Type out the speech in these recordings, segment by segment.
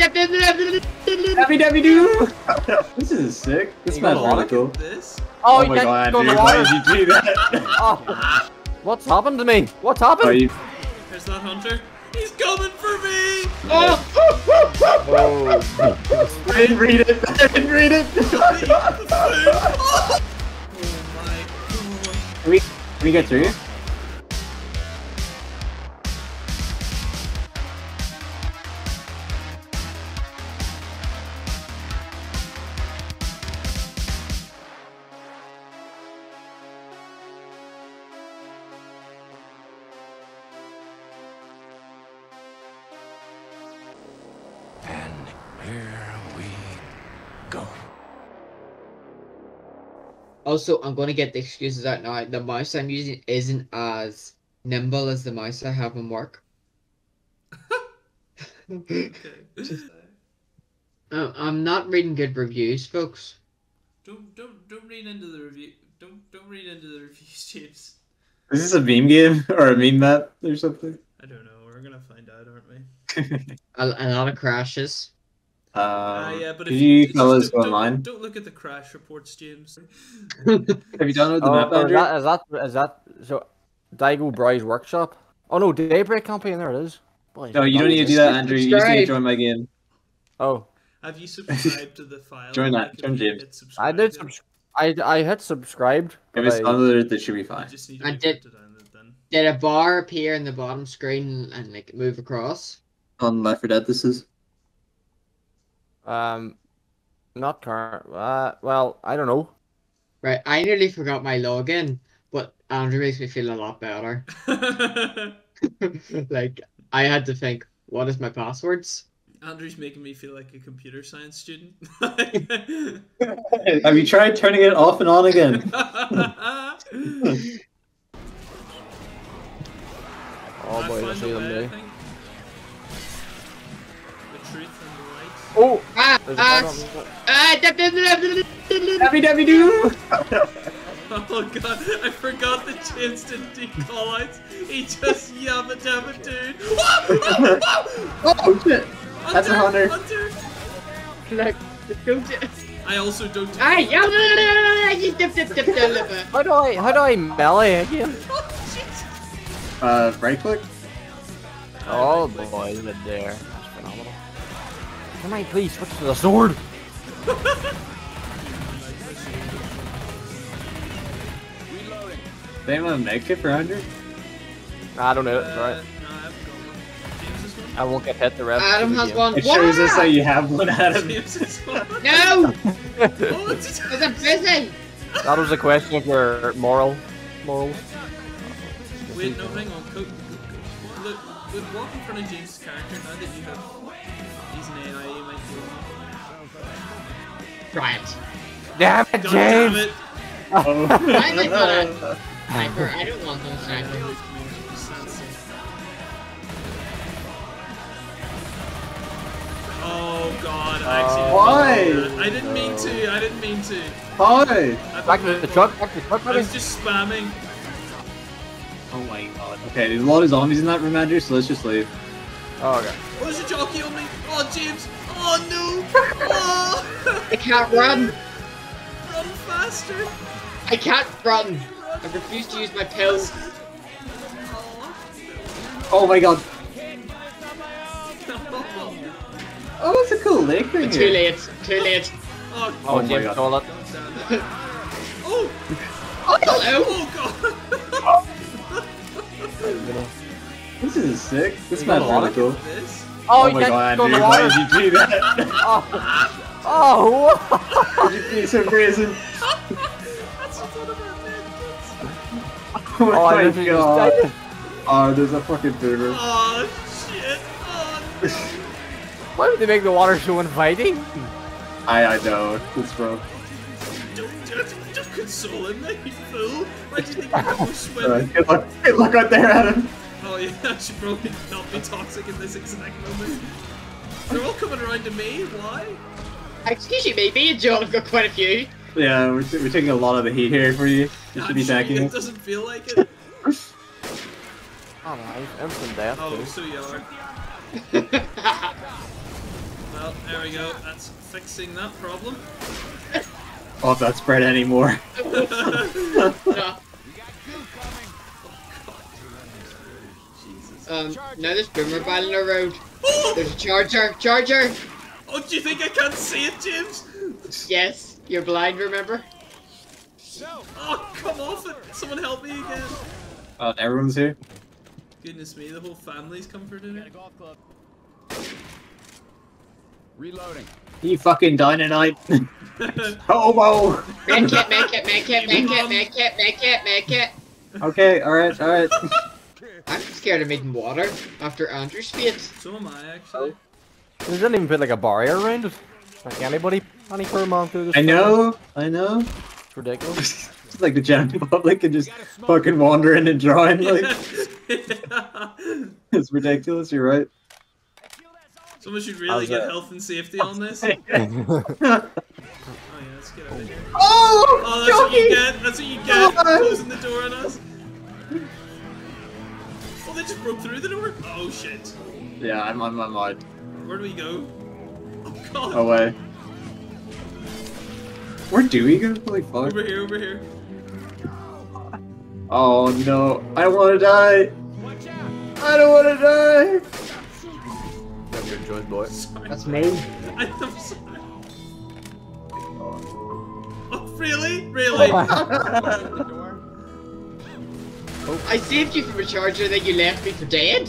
Dabby dabby this is sick. This You got map's really cool. This? Oh, Oh my can't god, go dude, why did you do that? Oh. What's happened to me? What's happened? Oh, you... There's that hunter. He's coming for me! Oh. oh. I didn't read it. I didn't read it. oh my god. Can we, can we get through? Also, I'm gonna get the excuses out now. The mouse I'm using isn't as nimble as the mouse I have in work. Okay. Um, I'm not reading good reviews, folks. don't don't don't read into the review. Don't don't read into the reviews, James. Is this a meme game or a meme map or something? I don't know. We're gonna find out, aren't we? A, a lot of crashes. Um, Ah, yeah, but did if you just fellas don't- go online? Don't look at the crash reports, James. Have you downloaded the Oh, map, oh, is that, is that is that so? Daigo Bry's workshop. Oh no, Daybreak can't be there. It is. Boy, No, you don't need to do that, Andrew. You just need to join my game. Oh, Have you subscribed to the file? Join that, join James. I did. then Subs- I I hit subscribed. If it's downloaded, it should be fine. just need to I did- to then. Did a bar appear in the bottom screen and like move across? On Left 4 Dead, this is. Um, not current. Uh, well, I don't know. Right, I nearly forgot my login, but Andrew makes me feel a lot better. like I had to think, what is my passwords? Andrew's making me feel like a computer science student. Have you tried turning it off and on again? Oh boy, I found see them way, Oh, Ah, there's ah, bug on- ah, dip, dip, dip, dip, dip, dip. Dabby dabby doo! Oh god, I forgot that James didn't do callouts. He just yabba dabba dude. oh shit! That's a hunter. Hunter! Like, just go to- I also don't. Ah, yeah, dip, dip, dip, dip, dip, dip. How do I how do I melee again? Oh, shit. Uh, right click? Oh boy, look at there. That's phenomenal. Can I please switch to the sword? Did anyone make it for Andrew? I don't know. Uh, It's alright. I haven't got one. James is one. I won't get hit the rest. Adam of the has game. one. It shows us that you have one, Adam. James is one. No, Oh, because I'm busy. That was a question of your moral morals. Wait, no, hang on. Look, look, walk in front of James' character now that you have. Do Try it. Damn it, God damn James! it! Oh. I like. Sniper, I don't want no sniper. Oh god, I uh, actually Why? didn't mean to do that. I didn't mean to, I didn't mean to. Hi! I Back to the truck, back to the truck, I was just spamming. Oh my god. Okay, there's a lot of zombies in that room, Andrew, so let's just leave. Oh, okay. Oh, there's a jockey on me! Oh, James! Oh no! Oh! I can't run. Run faster! I can't run. I refuse to use my pills. Oh. Oh my god. Oh, that's a cool lake thing Too here. late. Too late. Oh, Oh, my James God. stole it. oh! Oh, oh hello. Oh god! This is sick. This You got map's a lot really cool. this? Oh, Oh my god, go in why did you do that? Oh, oh, Did you be so crazy? That's one of our medkits. Oh oh, my literally god. died. Oh, there's a fucking boomer. Oh shit! Oh, Why would they make the water so inviting? I I know. It's bro. don't, don't, don't console him, you fool! Why do you think you're swim? Alright, good luck. Good luck out there, Adam. Oh yeah, I should probably not be toxic in this exact moment. They're all coming around to me. Why? Excuse me, me and John have got quite a few. Yeah, we're, we're taking a lot of the heat here for you. You I'm should be sure thanking it doesn't feel like it. Oh, nice. Instant death, Oh, too. so you are. Well, there we go. That's fixing that problem. Oh, if not spread anymore. No. Um, now there's Boomer battling the road. Oh! There's a charger. Charger! oh, do you think I can't see it, James? Yes, you're blind, remember? Oh, come off it! Someone help me again. Oh, everyone's here. Goodness me, the whole family's come for dinner. Reloading. You fucking dynamite. oh, whoa. Make it, make it, make it, make it, make it, make it, make it. Okay, alright, alright. I'm scared of making water after Andrew's fate. So am I, actually. Oh. They didn't even put like a barrier around it. Like anybody, any poor man through this. I know, I know. It's ridiculous. It's like the general public can just fucking wander in and drawing. Like, it's ridiculous, you're right. Someone should really How's get that? health and safety on this. Oh yeah, let's get out of here. oh! Oh, that's what you get. That's what you get. Come. Closing the door on us. Oh, they just broke through the door. Oh shit. Yeah, I'm on my mod. Where do we go? Oh god. Away. Where do we go? Holy fuck. Over here, over here. Oh no, I don't want to die. Watch out. I don't want to die. Have your joint, boy. Sorry. That's me. I, I'm sorry. Oh, oh really? Really? I saved you from a charger, then you left me for dead.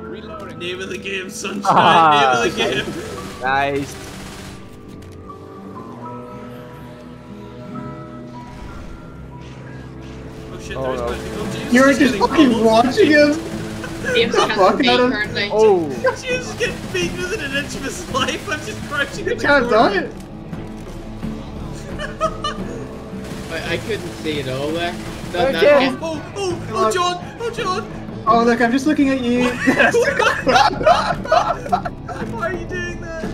Reloading. Name of the game, sunshine. Ah, Name of the game. Nice. Oh shit, Oh, there's no. quite a few. Oh, You're just fucking pummeled. watching him. James The can't fuck see out of- currently. Oh. James is getting beaten within an inch of his life. I'm just crouching You in the can't corner. die. I, I couldn't see it all there. No, Okay. that- Oh, oh, oh, John! Oh, John! Oh look, I'm just looking at you. Why are you doing that?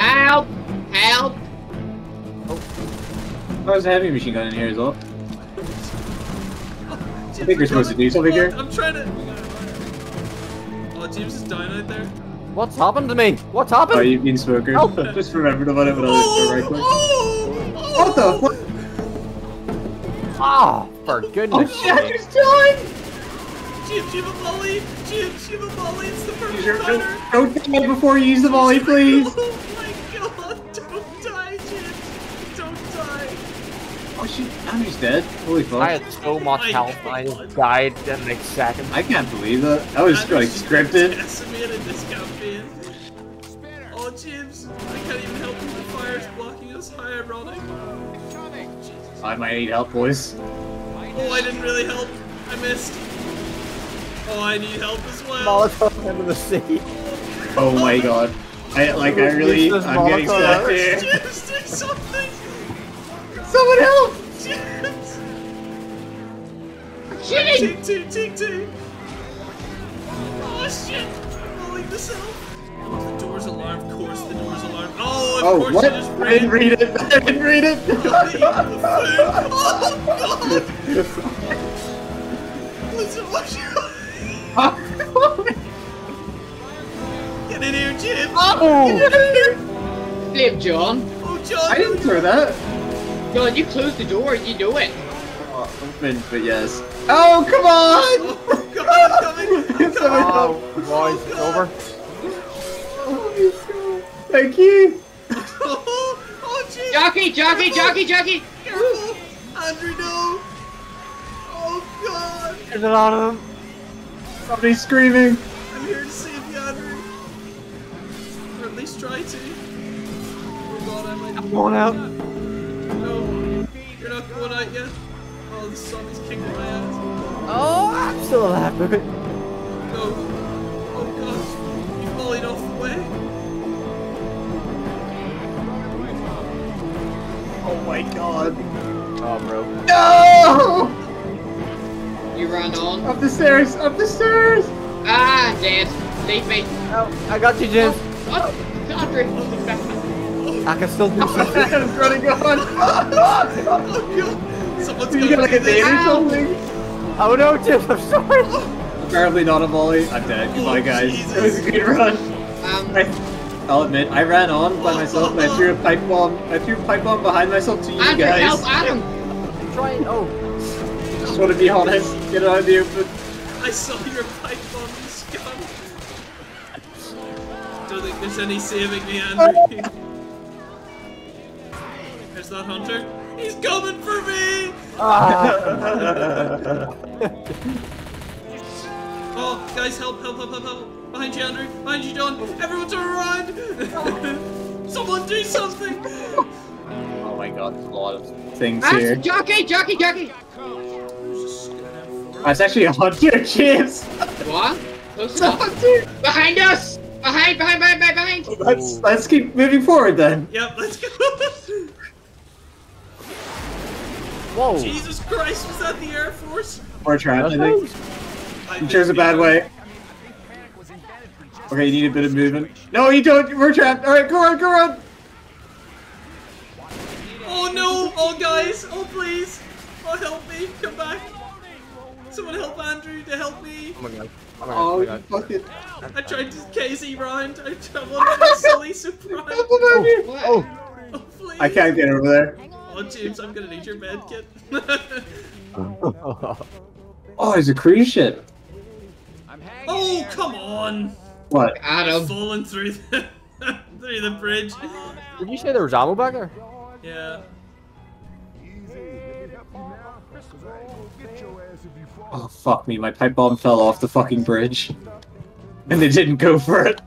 Help! Help! oh, there's a heavy machine gun in here as well. I think you're supposed to do something Hold here. I'm trying to. Oh, James is down out there. What's happened to me? What's happened? Oh, you've been smoker. Oh. just remembered about it when I was Oh, right click. oh, oh, What the fuck? Ah, for Oh goodness shit, I sake. just died! James, you have a volley! James, you have a volley! It's the perfect Use your- counter! Don't die before you use the volley, please! Oh my god! Don't die, James! Don't die! Oh shit, Andrew's dead. Holy fuck. I had so much My health, I just died in like seconds. I can't believe that. That was like scripted. decimated this campaign. Oh, James, I can't even help if the fire's blocking us. How ironic. I might need help, boys. Oh, I didn't really help. I missed. Oh, I need help as well. Molotov into the sea. Oh my god. I like I really Useless I'm getting Molotov. stuck here. James, do something! Someone help! James! Cheating! Take two, take two! Oh shit! I'm rolling this out. The door's alarmed, of course the door's alarmed. Oh, of Oh course what? you just I didn't read it. I didn't read it. Oh god! Listen, watch out! Get in here, Jim! Oh! Blame John. Oh, John! I didn't throw that. John, you closed the door, you know it. Oh, open, but yes. Oh come on! Oh god, I'm coming! I'm coming! Oh, help. boys, it's over. Oh, Thank you. Oh, oh jeez! Jockey, jockey, oh, jockey, jockey! Careful! Andrew, no! Oh god! There's a lot of them. Somebody's screaming. I'm here to save you, Andrew! Or at least try to. Oh god, I might. I'm going out. No, you're not going out yet. Oh, the zombie's kicking my ass. Oh, I'm still alive, baby. No. Oh gosh, you falling off the way. Oh my god. Oh, bro. No! You ran on. Up the stairs. Up the stairs. Ah, dead. Leave me. Oh, I got you, James. Oh, Andrew. I can still do something. I'm running on. Oh god, someone's you gonna got like a date or something? Oh no, James, I'm sorry. Apparently not a volley. I'm dead. Goodbye, Oh, guys. Jesus. It was a good run. Um, I, I'll admit, I ran on by myself and I threw a pipe bomb. I threw a pipe bomb behind myself to you Andrew, guys. help Adam! Trying. Oh. Just want to be honest. Get it out of the open. I saw your pipe bomb, you scum. Don't think there's any saving me, Andrew. There's that hunter. He's coming for me! Ah. Oh, guys, help, help, help, help, help. Behind you, Andrew. Behind you, John. Everyone turn around! Someone do something! Oh my god, there's a lot of. Things That's here. jockey, jockey, jockey! That's actually a hunter, James. What? Close It's a enough. hunter. Behind us! Behind, behind, behind, behind, behind! Let's let's keep moving forward then. Yep, let's go. Whoa. Jesus Christ, was that the Air Force? Or trap, I think. I You chose a bad we- way. Okay, you need a bit of movement. No, you don't. We're trapped. All right, go on, go on. Oh no! Oh guys! Oh please! Oh help me! Come back! Someone help Andrew to help me! Oh my god. Oh my god. Oh, Oh my you god. fucking. I tried to KZ round. I tried wanted to silly surprise. What? Oh, oh. Oh please! I can't get over there. Oh James, I'm gonna need your med kit. Oh, there's a cruise ship. Oh come on! What? Adam. Falling through the through the bridge. Did you say there was ammo back there? Yeah. Oh fuck me! My pipe bomb fell off the fucking bridge, and they didn't go for it.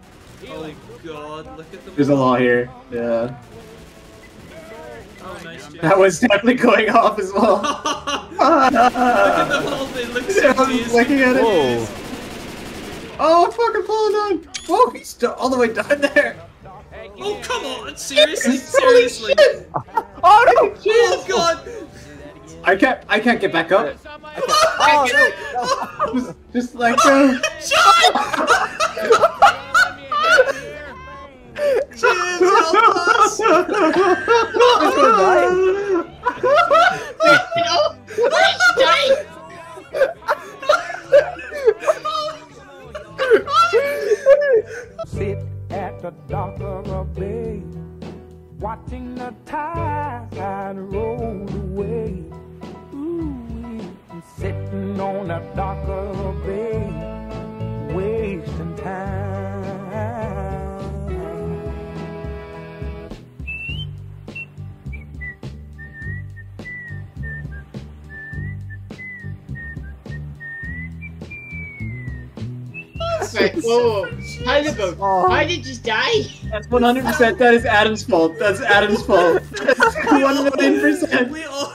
Oh god, look at the There's a lot here. Yeah, Oh nice that was definitely going off as well. look at them all, they look so I was looking at it. Whoa. Oh, I'm fucking falling down. Whoa, oh, he's still all the way down there. Oh come on, seriously, Holy seriously. shit. Oh no! Oh, oh god! I can't. I can't get back up. Oh, oh no! Just, just let go. James, help us! Watching the Right, whoa, whoa. How did, the, Oh. how did you die? That's 100%. That is Adam's fault. That's Adam's fault. That's 1 million percent. We all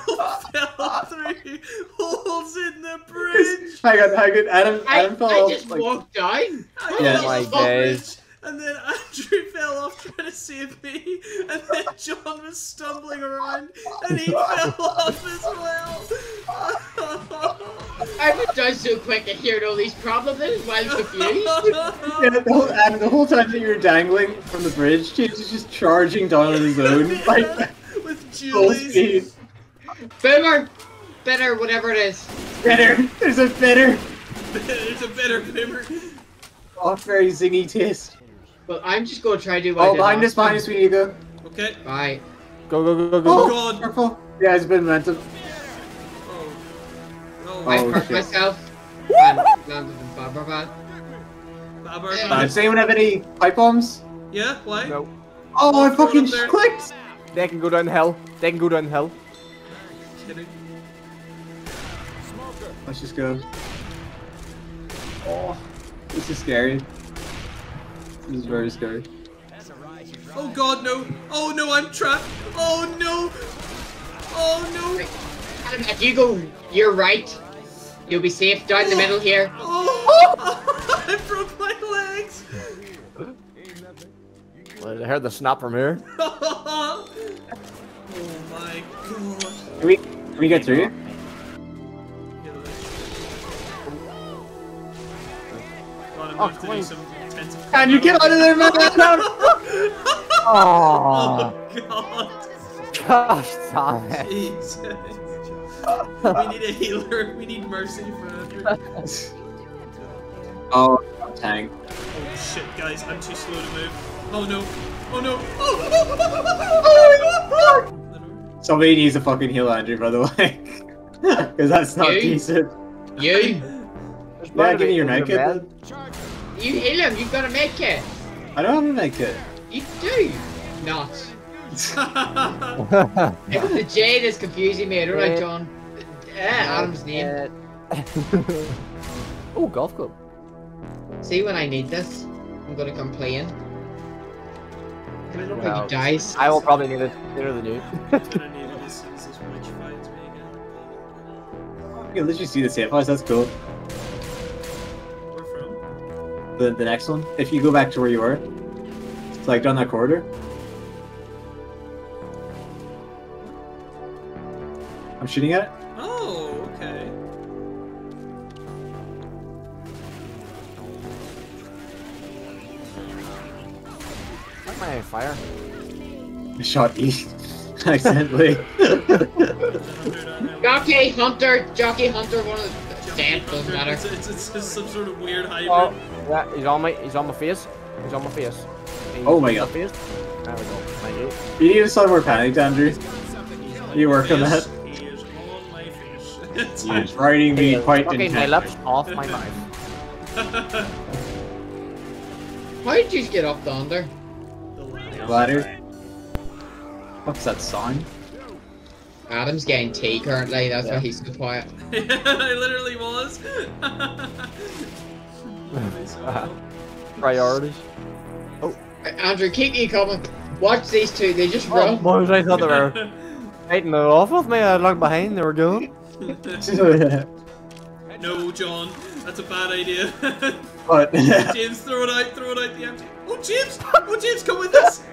fell through holes in the bridge. Hang on, hang on. Adam, I, Adam fell I just like- walked down. I Yeah. fell My days. Bridge, And then Andrew fell off trying to save me, and then John was stumbling around, and he fell off as well. I went down so quick and heard all these problems. I was wild confused. Yeah, the whole, Adam, the whole time that you were dangling from the bridge, James was just charging down on his own, like With full Julie's. speed. Boomer! Bitter, whatever it is. Better. There's a better. There's a better bimmer. Oh, very zingy taste. Well, I'm just going to try to do what oh, I Oh, did behind us, last behind us, we need to go. Okay. time. Right. Go go go go go. Oh, go. God. Careful. Yeah, it's been momentum. Oh. Oh. I Oh, hurt shit. myself. And landed in. Does anyone have any pipe bombs? Yeah, why? No. Oh, I fucking up clicked! They can go down hell. They can go down hell. Kidding. Let's just go. Oh, this is scary. This is very scary. Oh god, no. Oh no, I'm trapped. Oh no. Oh no. Adam, if you go, you're right. You'll be safe down the middle here. Oh, I broke my legs. Well, I heard the snap from here. oh my god. Can we, can we get through? God, I'm Oh, going to Can you get out of there, man? Oh, Oh god. gosh, damn it. Jesus. we need a healer. We need mercy for Andrew. oh, tank. Oh shit, guys, I'm too slow to move. Oh no. Oh no. Oh, Somebody needs a fucking heal Andrew, by the way. Because that's not You? decent. You, Yeah, give me your Is med you hit him. You've got to make it. I don't have to make it. You do not. The J that's confusing me. I don't like John. Uh, Adam's name. oh, golf club. See when I need this, I'm gonna come playing. I don't know if Well, dice. I will probably need it sooner than you. I'm gonna need it as soon as this witch finds me again. You can literally see the save files, that's cool. Where from? The, the next one, if you go back to where you were, it's like down that corridor. I'm shooting at it. Oh, okay. Like my fire. I shot E. accidentally. Jockey Hunter, Jockey Hunter, one of the dead doesn't matter. It's, it's, it's, it's some sort of weird hybrid. Oh, yeah, he's on my, he's on my face. He's on my face. He's Oh my on God. Face. There we go. Thank you. you need to start more panicked, Andrew. You work on that. He is on my face. It's He's writing me quite Okay, my intently. lips off my mouth. Why did you get up under? the ladder. Ladder. What's that sign? Adam's getting tea currently, that's why he's so quiet. I literally was. Priorities. Oh. Andrew, keep you coming. Watch these two, they just Oh, run. boys, I thought they were fighting it off with me. I looked behind, they were going. no, John, that's a bad idea. But James, throw it out, throw it out the empty. Oh, James! Oh, James, come with us!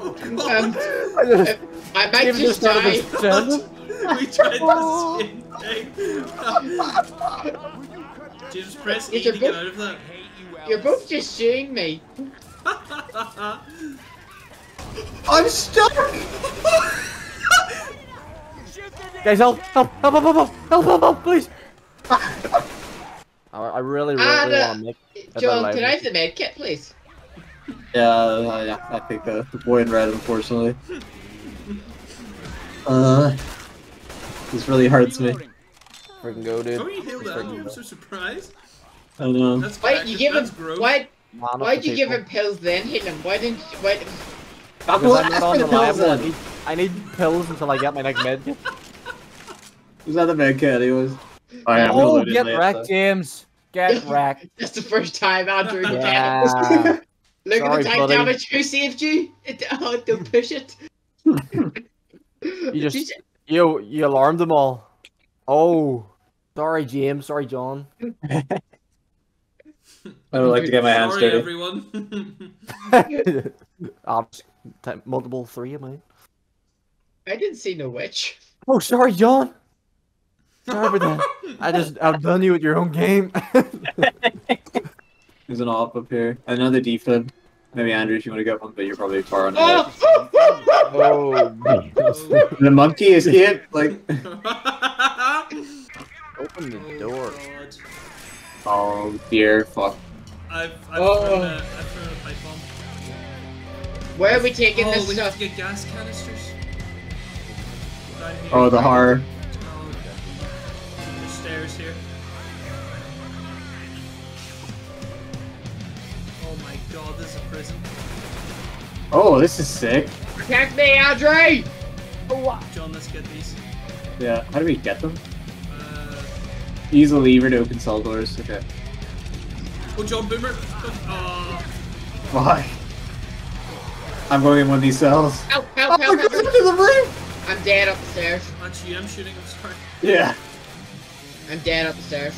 Oh, oh God! Um, I just, I might James just just die. we tried the same thing. James, press E Is your to get out of that. You're both just shooting me. I'm stuck. Guys, help! Help! Help! Help! Help! Help! Help! Help! help please! I, I really, really, Ah, the- want to make a John, better can I have the med kit, please? Yeah, uh, yeah, I think uh, the boy in red, unfortunately. Uh, this really hurts me. Reloading. Freaking go, dude. Oh, you healed that? I'm so surprised. I know. That's Why you give him? gross. Why? Man up Why'd the you give him pills then, heal him? Why didn't? you- Why? I'm Because I'm not for the pills. I then. need, I need pills until I get my next med. Who's not the med kit anyways? I am Oh, reloaded get wrecked, so- James. Get wrecked. That's the first time Andrew. Yeah. Look at the tank buddy. damage. Who saved you? It, oh, don't push it. You just, you, you alarmed them all. Oh, sorry, James. Sorry, John. I don't like to get my hands Sorry, dirty. everyone. t- multiple three of mine. I didn't see no witch. Oh, sorry, John. Sorry about that. I just outdone you with your own game. There's an op up here. Another defib. Maybe Andrew, if you want to get one, but you're probably far on it. Oh! oh, The monkey escape, like, open the Oh, door. God. oh dear, fuck. I've, I've, Oh. thrown a, I've thrown a pipe bomb. Where are we taking oh, this we have stuff? to get gas canisters. Oh, the horror. Oh, stairs here. Oh my god, this is a prison. Oh, this is sick. Protect me, Andrew! John, let's get these. Yeah, how do we get them? Uh, Use a lever to open cell doors. Okay. oh, John Boomer. Oh, Why? I'm going in one of these cells. Help, Oh, help, help, help. to the roof! I'm dead up the stairs. actually, I'm shooting. I'm sorry. Yeah. I'm dead up the stairs.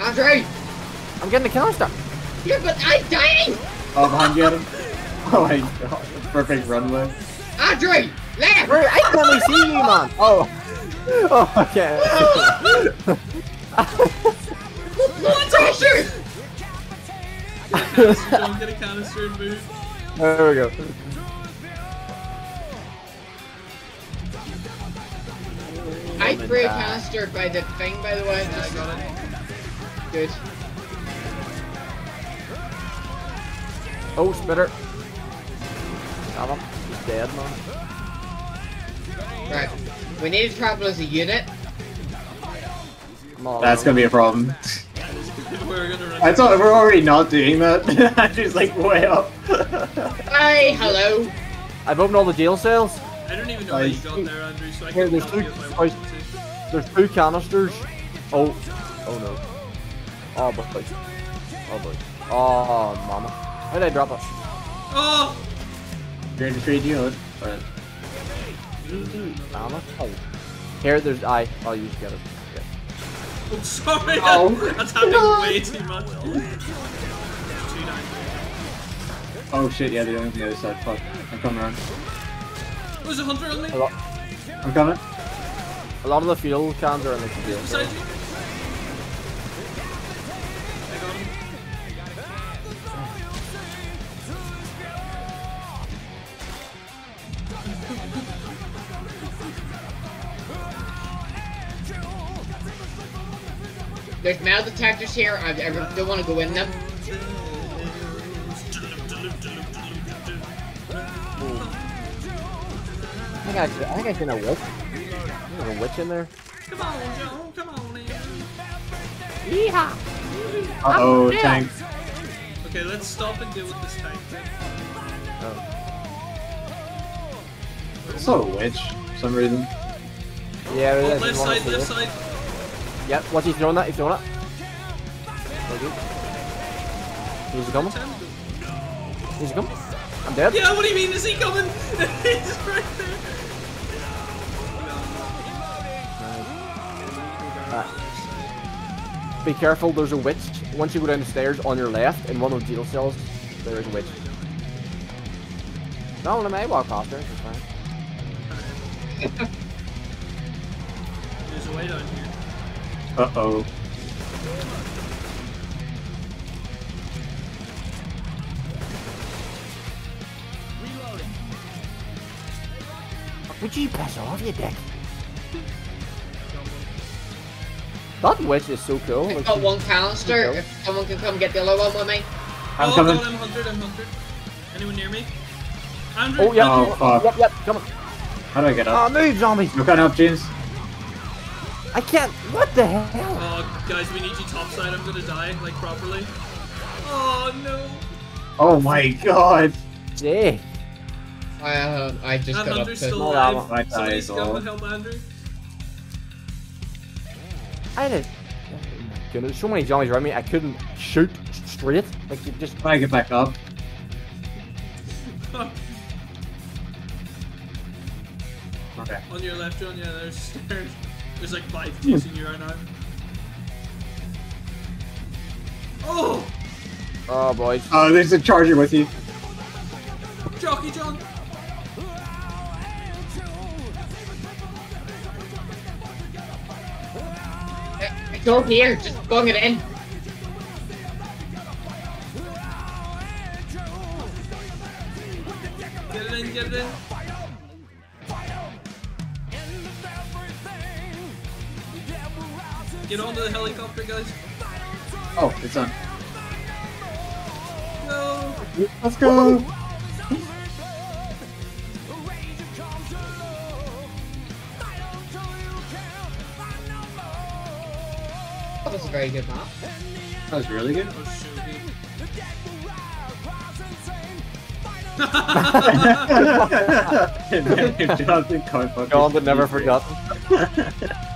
Andre! I'm getting the canister. Yeah, but I'm dying! Oh, behind you, Adam. Oh my god. Perfect runway. Andre! Left! Wait, I can only see you, man. Oh. Oh, okay. Blood pressure! John, get a canister and move. there we go. I threw a canister by the thing, by the way. Yeah, I Just got it. good. Oh, spitter. Damn him. He's dead, man. Right. We need to travel as a unit. On. That's gonna be a problem. We're. I thought we're already not doing that. Andrew's like way up. Hi, hello. I've opened all the jail cells. I don't even know how you got there, Andrew, so I Here, can there's two- There's two canisters. Oh. Oh no. Oh boy. Oh boy. Oh mama. How did I drop it? Oh! You're in the trade unit. But Mama. Oh. Here, there's I. Oh, you just get it. Okay. I'm sorry, Oh. that's happening way too much. Oh shit, yeah, they're on the other side. Fuck. I'm coming around. There's a hunter on me. A lot, I'm coming. A lot of the fuel cans are in the jail Beside you. I got him. There's metal detectors here. I, I don't want to go in them. I think I, I think I seen a uh, witch. There's a witch in there. Come on, Joe. Come on in. Uh oh, tank. Okay, let's stop and deal with this tank thing. I saw a witch for some reason. Yeah, there Oh, is. left side, over left there. side. Yep, what's he throwing that? He's throwing it. Very good. He's coming. Time to go. He's coming. I'm dead. Yeah, what do you mean? Is he coming? He's right there. Be careful, there's a witch. Once you go down the stairs on your left, in one of the jail cells, there is a witch. No, let may walk past her. It's fine. There's a way down here. Uh oh. Would you pass off, you dick? That witch is so cool. I've like, got one canister. Okay. If someone can come get the other one with me. I'm oh, coming. God, I'm hunted, I'm hunted. Anyone near me? Andrew? Oh, yeah. Oh, fuck. Yep, yep, come on. How do I get Ah, up? move, zombies! You can't help, James. I can't. What the hell? Oh, guys, we need you topside. I'm gonna die, like, properly. Oh, no. Oh my god. Yeah. I uh, I just That got up hunter's to. still No, alive. that one- Somebody That come is and help Andrew. I. Goodness, there's so many zombies around me. I couldn't shoot straight. Like you just. Try to get back up. Okay. On your left, John, yeah, there's stairs. There's like five hmm. chasing you right now. Oh! Oh boys. Oh, there's a charger with you. Jockey John! It's all here. Just bung it in. Get it in, get it in. Get onto the helicopter, guys. Oh, it's on. No! Let's go. That was a very good map. That was really good. Shoot. Jonathan can't fucking John, but never forgotten.